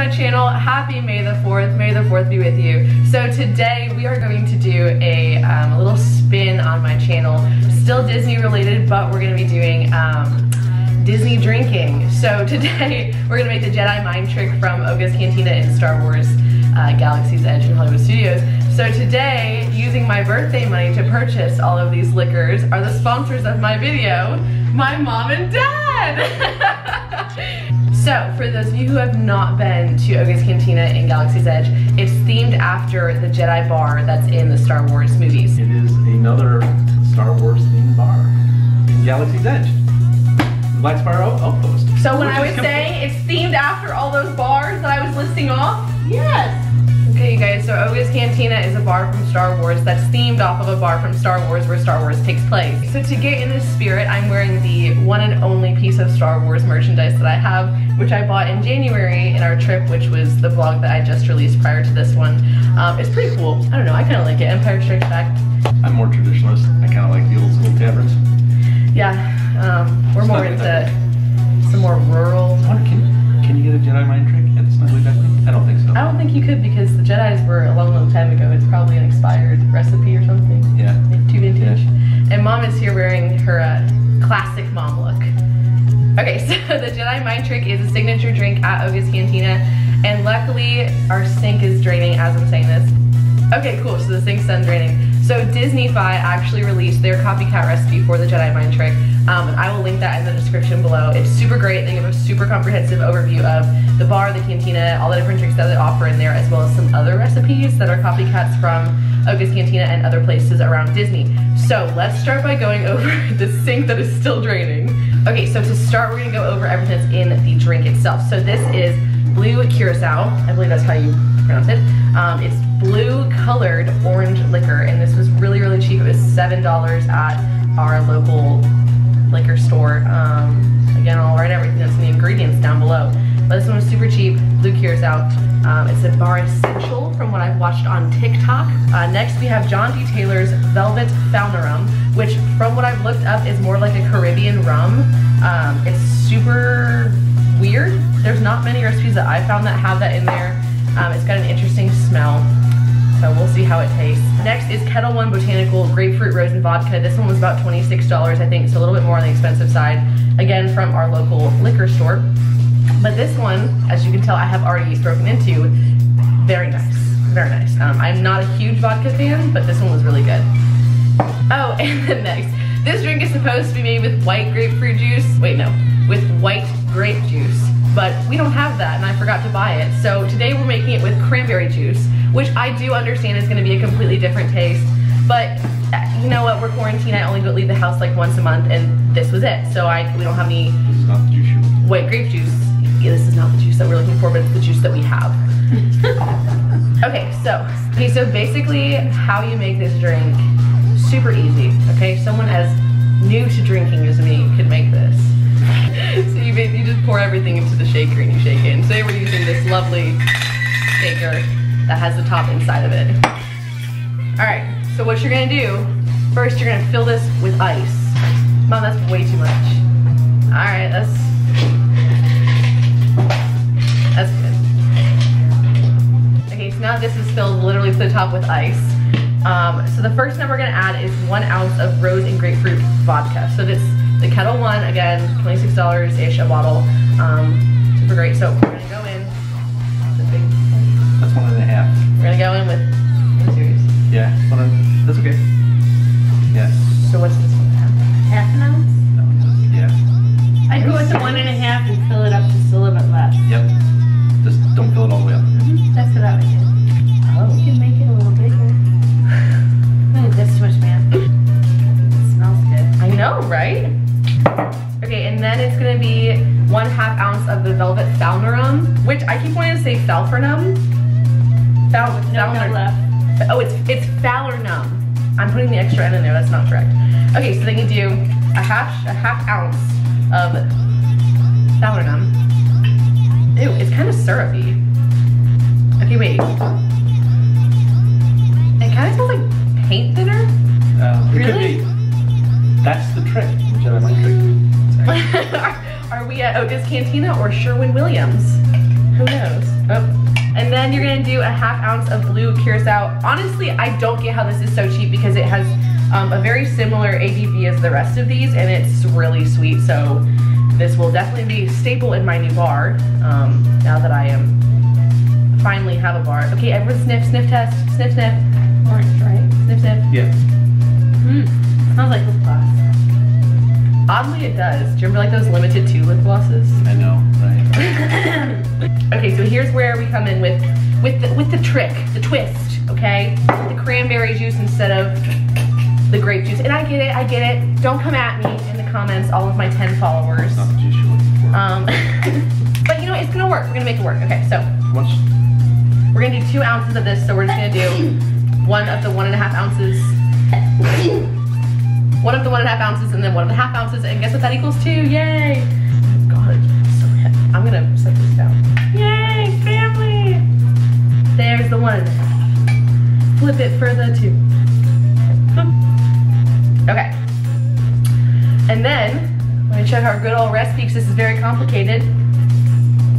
my channel. Happy May the 4th. May the 4th be with you. So today we are going to do a, um, a little spin on my channel. Still Disney related, but we're gonna be doing um, Disney drinking. So today we're gonna make the Jedi mind trick from Oga's Cantina in Star Wars uh, Galaxy's Edge in Hollywood Studios. So today, using my birthday money to purchase all of these liquors are the sponsors of my video, my mom and dad. so for those of you who have not been to Oga's Cantina in Galaxy's Edge, it's themed after the Jedi bar that's in the Star Wars movies. It is another Star Wars themed bar in Galaxy's Edge. Black Spire Out- Outpost. So when I is was saying it's themed after all those bars that I was listing off, Yes. Okay, you guys, so Oga's Cantina is a bar from Star Wars that's themed off of a bar from Star Wars where Star Wars takes place. So to get in the spirit, I'm wearing the one and only piece of Merchandise that I have, which I bought in January in our trip, which was the vlog that I just released prior to this one. Um, it's pretty cool. I don't know, I kind of like it. Empire Strikes Back. I'm more traditionalist. I kind of like the old school taverns. Yeah, um, we're more into some more rural. Can, can you get a Jedi mind trick at the Snuggly Duckling? I don't think so. I don't think you could because the Jedi's were a long, long time ago. It's probably an expired recipe or something. Yeah. Like too vintage. And mom is here wearing her uh, classic mom look. Okay, so the Jedi Mind Trick is a signature drink at Oga's Cantina. And luckily, our sink is draining as I'm saying this. Okay, cool, so the sink's done draining. So Diznify actually released their copycat recipe for the Jedi Mind Trick. Um, and I will link that in the description below. It's super great. They give a super comprehensive overview of the bar, the cantina, all the different drinks that they offer in there, as well as some other recipes that are copycats from Oga's Cantina and other places around Disney. So let's start by going over the sink that is still draining. Okay, so to start, we're gonna go over everything that's in the drink itself. So this is blue curacao. I believe that's how you pronounce it. Um, it's blue colored orange liquor, and this was really, really cheap. It was $7 at our local liquor store. Um, again, I'll write everything that's in the ingredients. But this one was super cheap, blue curacao. Um, it's a bar essential from what I've watched on TikTok. Uh, next, we have John D. Taylor's Velvet Falernum, which from what I've looked up is more like a Caribbean rum. Um, it's super weird. There's not many recipes that I found that have that in there. Um, it's got an interesting smell. So we'll see how it tastes. Next is Ketel One Botanical Grapefruit Rose and Vodka. This one was about $26, I think, so a little bit more on the expensive side. Again, from our local liquor store. But this one, as you can tell, I have already broken into. Very nice, very nice. Um, I'm not a huge vodka fan, but this one was really good. Oh, and then next, this drink is supposed to be made with white grapefruit juice. Wait, no, with white grape juice. But we don't have that, and I forgot to buy it. So today we're making it with cranberry juice, which I do understand is gonna be a completely different taste. But you know what, we're quarantined. I only go leave the house like once a month, and this was it. So I we don't have any white grape juice. Yeah, this is not the juice that we're looking for, but it's the juice that we have. okay, so okay, so basically how you make this drink, super easy. Okay, someone as new to drinking as me could make this. so you you just pour everything into the shaker and you shake it. And today we're using this lovely shaker that has the top inside of it. All right, so what you're gonna do, first you're gonna fill this with ice. Mom, that's way too much. All right, that's now this is filled literally to the top with ice. Um, so the first thing we're gonna add is one ounce of rose and grapefruit vodka. So this the Ketel One again, twenty six dollars ish a bottle. Um, super great. So we're gonna go in. big- That's one and a half. We're gonna go in with. Are you serious? Yeah, one and, that's okay. It's one half ounce of the Velvet Falnerum, which I keep wanting to say Falfernum. Fal No, no Falner- left. Oh, it's it's Fallernum. I'm putting the extra N in there. That's not correct. Okay, so then you do a half a half ounce of Fallernum. Ew, it's kind of syrupy. Okay, wait. It kind of smells like paint thinner. Uh, it could Really? be. That's the trick. the Jedi mind trick. Sorry. Are we at Otis Cantina or Sherwin Williams? Who knows? Oh, And then you're gonna do a half ounce of blue curacao. Honestly, I don't get how this is so cheap because it has um, a very similar ABV as the rest of these, and it's really sweet. So this will definitely be a staple in my new bar. Um, now that I am finally have a bar. Okay, everyone sniff, sniff test, sniff, sniff, Orange, right? sniff, sniff. Yeah. Mmm. Smells like lip gloss. Oddly, it does. Do you remember like those Limited Too lip glosses? I know, right? Okay, so here's where we come in with with the, with the trick, the twist. Okay, the cranberry juice instead of the grape juice. And I get it, I get it. Don't come at me in the comments, all of my 10 followers. It's not the juice you're looking for. Um, but you know what? It's gonna work. We're gonna make it work. Okay, so How much? we're gonna do two ounces of this. So we're just gonna do one of the one and a half ounces. One of the one and a half ounces and then one of the half ounces. And guess what that equals to? Yay! Oh, God, it's so. I'm gonna set this down. Yay, family! There's the one. Flip it for the two. Okay. And then, when I check our good old recipe, because this is very complicated,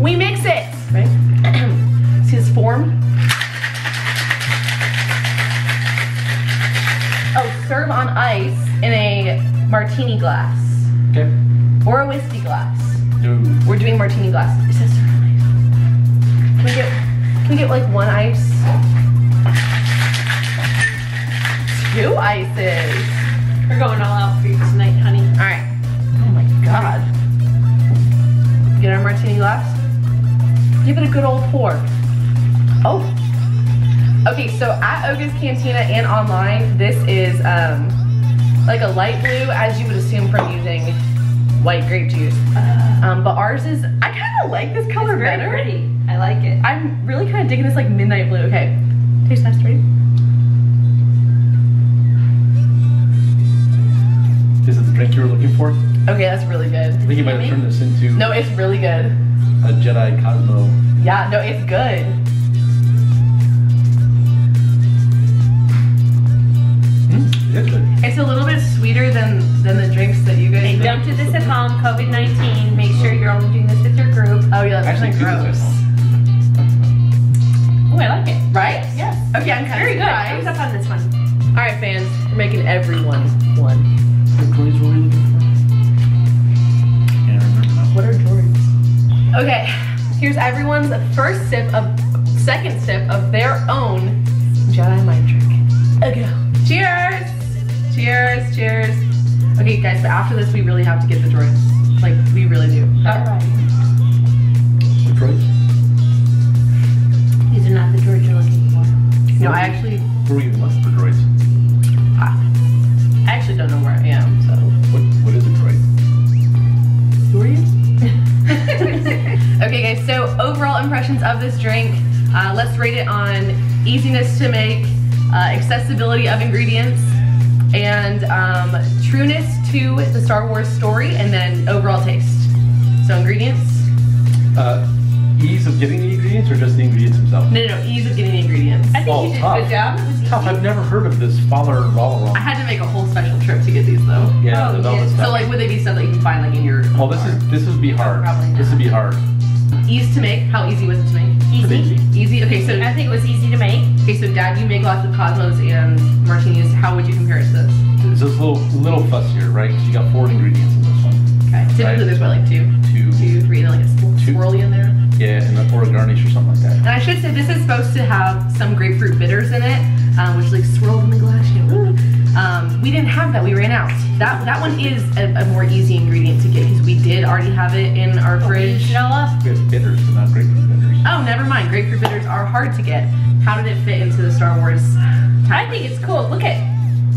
we mix it, right? See this form? Serve on ice in a martini glass Okay. or a whiskey glass. No. We're doing martini glass. It says serve on ice. Can we get, can we get like one ice? Two ices. We're going all out for you tonight, honey. All right. Oh my God. Get our martini glass. Give it a good old pour. Oh. Okay, so at Oga's Cantina and online, this is um, like a light blue, as you would assume from using white grape juice. Um, but ours is, I kind of like this color It's very better. pretty. I like it. I'm really kind of digging this like midnight blue. Okay, taste test, ready? Is it the drink you were looking for? Okay, that's really good. I think you might have turned this into No, it's really good. a Jedi Cosmo. Yeah, no, it's good. COVID 19. Make sure you're only doing this with your group. Oh yeah, that's Actually, kind do of this gross. Oh, I like it. Right? Yes. Okay, I'm kind Very of good. Thumbs surprised. up on this one. All right, fans, we're making everyone one. What droids were we looking for? Can't remember now. What are droids? Okay, here's everyone's first sip of, second sip of their own Jedi mind trick. Okay. Cheers! Cheers! Cheers! Okay, guys, but after this, we really have to get the droids. Like, we really do. All right. What droids? These are not the droids you're looking for. No, I actually, Where were you even looking for droids? I actually don't know where I am, so. What What is a droid? Who are you? okay, guys, so overall impressions of this drink. Uh, let's rate it on easiness to make, uh, accessibility of ingredients, and um, trueness to the Star Wars story, and then overall taste. So, ingredients? Uh, ease of getting the ingredients or just the ingredients themselves? No, no, no, ease of getting the ingredients. I think Oh, you did tough. a good job. It was easy. Tough. I've never heard of this Faller Roller I had to make a whole special trip to get these, though. Yeah, Oh, the velvet yeah. So, like, would they be stuff that you can find, like, in your. oh, this is this would be hard. Probably This would be hard. Ease to make? How easy was it to make? Easy. Easy? Okay, so. I think it was easy to make. Okay, so Dad, you make lots of Cosmos and martinis. How would you compare it to this? It's just a little little fussier, right? Because you got four ingredients in this one. Okay. Typically, Right. there's what, like two, Two, two, three, and then like a swir- Two. swirly in there. yeah, and then or a garnish or something like that. And I should say this is supposed to have some grapefruit bitters in it, um, which like swirled in the glass. You know, um, we didn't have that. We ran out. That that one is a, a more easy ingredient to get because we did already have it in our fridge. Finish it all up. We never mind. Grapefruit bitters are hard to get. How did it fit into the Star Wars? I think it's cool. Look at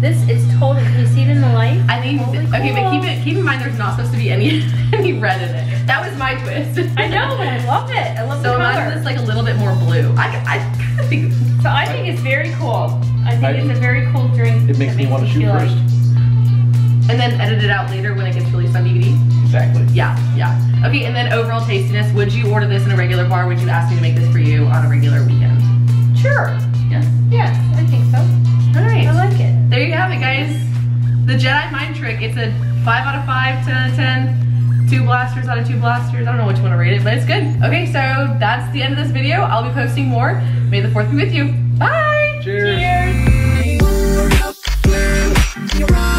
this. Is totally. Can you see it in the light? I think Holy okay, but keep it keep in mind there's not supposed to be any any red in it. That was my twist. I know, but I love it. I love So the imagine color. this like a little bit more blue. I, I kind of think. So I think it's very cool. I think I- it's a very cool drink. It makes me want to shoot feel like- first. And then edit it out later when it gets released on DVD. Exactly. Yeah, yeah. Okay, and then overall tastiness. Would you order this in a regular bar? Would you ask me to make this for you on a regular weekend? Sure. Yeah. Yes, I think so. All right. I like it. There you have it, guys. The Jedi Mind Trick. It's a 5 out of 5, 10 out of 10. Two blasters out of two blasters. I don't know which one to rate it, but it's good. Okay, so that's the end of this video. I'll be posting more. May the 4th be with you. Bye! Cheers. Cheers.